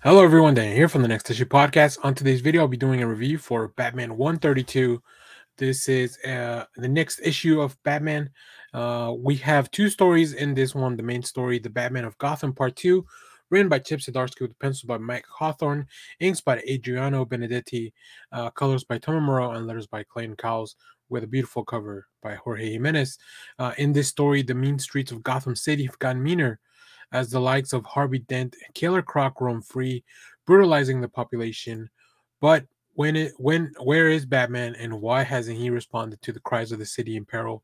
Hello, everyone. Dan here from the Next Issue Podcast. On today's video, I'll be doing a review for Batman 132. This is uh, the next issue of Batman. Uh, we have two stories in this one. The main story, The Batman of Gotham Part 2, written by Chip Zdarsky with pencils by Mike Hawthorne, inks by Adriano Benedetto, uh, colors by Tomeu Morey, and letters by Clayton Cowles, with a beautiful cover by Jorge Jimenez. Uh, in this story, the mean streets of Gotham City have gotten meaner as the likes of Harvey Dent and Killer Croc roam free, brutalizing the population. But when it when where is Batman and why hasn't he responded to the cries of the city in peril?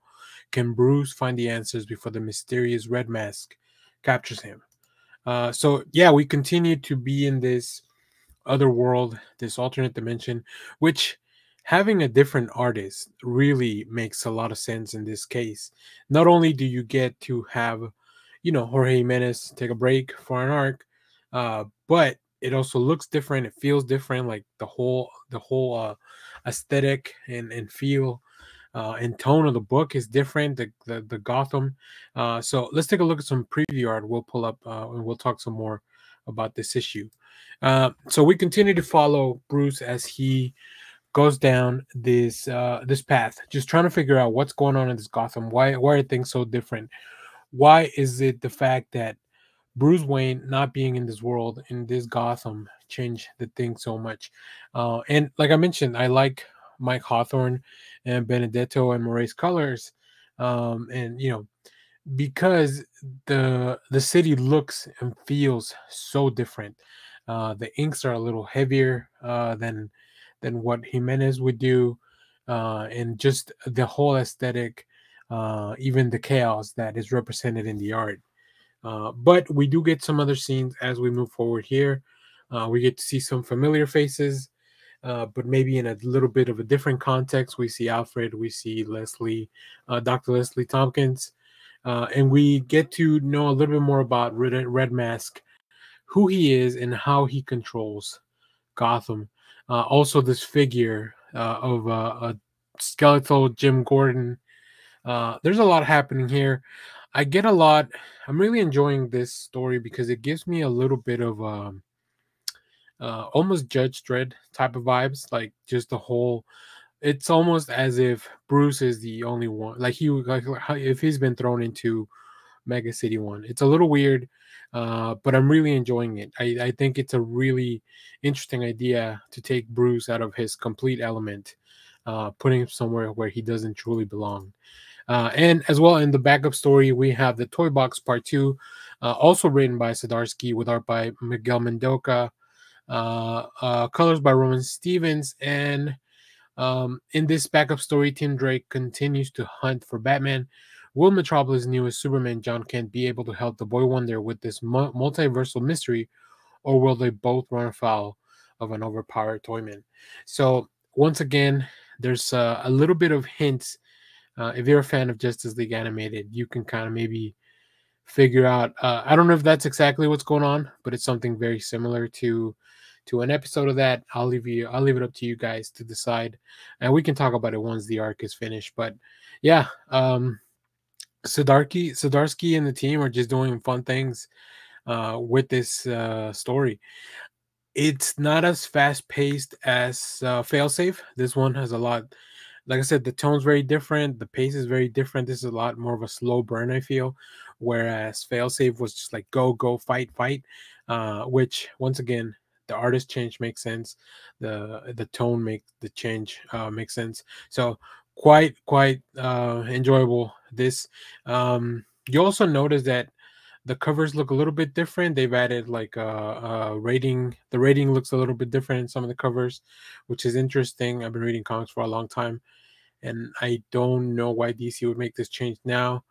Can Bruce find the answers before the mysterious red mask captures him? Uh, so yeah, we continue to be in this other world, this alternate dimension, which having a different artist really makes a lot of sense in this case. Not only do you get to have you know, Jorge Jimenez take a break for an arc. Uh, but it also looks different. It feels different. Like the whole the whole uh, aesthetic and and feel uh, and tone of the book is different. The the, the Gotham. Uh, so let's take a look at some preview art. We'll pull up uh, and we'll talk some more about this issue. Uh, so we continue to follow Bruce as he goes down this uh, this path, just trying to figure out what's going on in this Gotham. Why why are things so different? Why is it the fact that Bruce Wayne not being in this world in this Gotham changed the thing so much? Uh, and like I mentioned, I like Mike Hawthorne and Benedetto and Morey's colors, um, and you know because the the city looks and feels so different. Uh, the inks are a little heavier uh, than than what Jimenez would do, uh, and just the whole aesthetic uh, even the chaos that is represented in the art. Uh, but we do get some other scenes as we move forward here. Uh, we get to see some familiar faces, uh, but maybe in a little bit of a different context. We see Alfred, we see Leslie, uh, Dr. Leslie Tompkins, uh, and we get to know a little bit more about Red, Red Mask, who he is, and how he controls Gotham. also, this figure of a skeletal Jim Gordon uh, there's a lot happening here. I get a lot. I'm really enjoying this story because it gives me a little bit of um, uh, almost Judge Dredd type of vibes. Like just the whole. It's almost as if Bruce is the only one. Like he, like if he's been thrown into Mega City One. It's a little weird, uh, but I'm really enjoying it. I, I think it's a really interesting idea to take Bruce out of his complete element, uh, putting him somewhere where he doesn't truly belong. Uh, and as well in the backup story, we have the Toy Box Part 2, uh, also written by Zdarsky with art by Miguel Mendoca, uh, uh, colors by Roman Stevens. And um, in this backup story, Tim Drake continues to hunt for Batman. Will Metropolis' newest Superman, Jon Kent, be able to help the Boy Wonder with this multiversal mystery, or will they both run afoul of an overpowered Toyman? So, once again, there's uh, a little bit of hints uh, if you're a fan of Justice League Animated, you can kind of maybe figure out. Uh, I don't know if that's exactly what's going on, but it's something very similar to to an episode of that. I'll leave you. I'll leave it up to you guys to decide, and we can talk about it once the arc is finished. But yeah, um, Zdarsky, Zdarsky and the team are just doing fun things uh, with this uh, story. It's not as fast paced as uh, Failsafe. This one has a lot like I said, the tone's very different. The pace is very different. This is a lot more of a slow burn, I feel. Whereas Failsafe was just like go, go, fight, fight. Uh, which once again, the artist change makes sense. The the tone make the change uh, makes sense. So quite quite uh, enjoyable. This um, you also notice that the covers look a little bit different. They've added like a, a, rating. The rating looks a little bit different in some of the covers, which is interesting. I've been reading comics for a long time, and I don't know why DC would make this change now.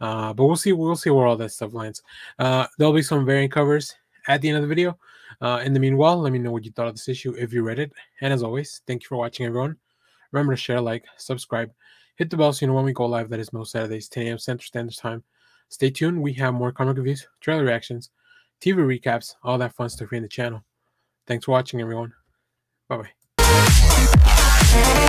Uh, but we'll see. We'll see where all that stuff lands. Uh, there'll be some variant covers at the end of the video. Uh, in the meanwhile, let me know what you thought of this issue if you read it. And as always, thank you for watching, everyone. Remember to share, like, subscribe, hit the bell so you know when we go live. That is most Saturdays, 10 a.m. Central Standard Time. Stay tuned. We have more comic reviews, trailer reactions, TV recaps, all that fun stuff here in the channel. Thanks for watching, everyone. Bye bye.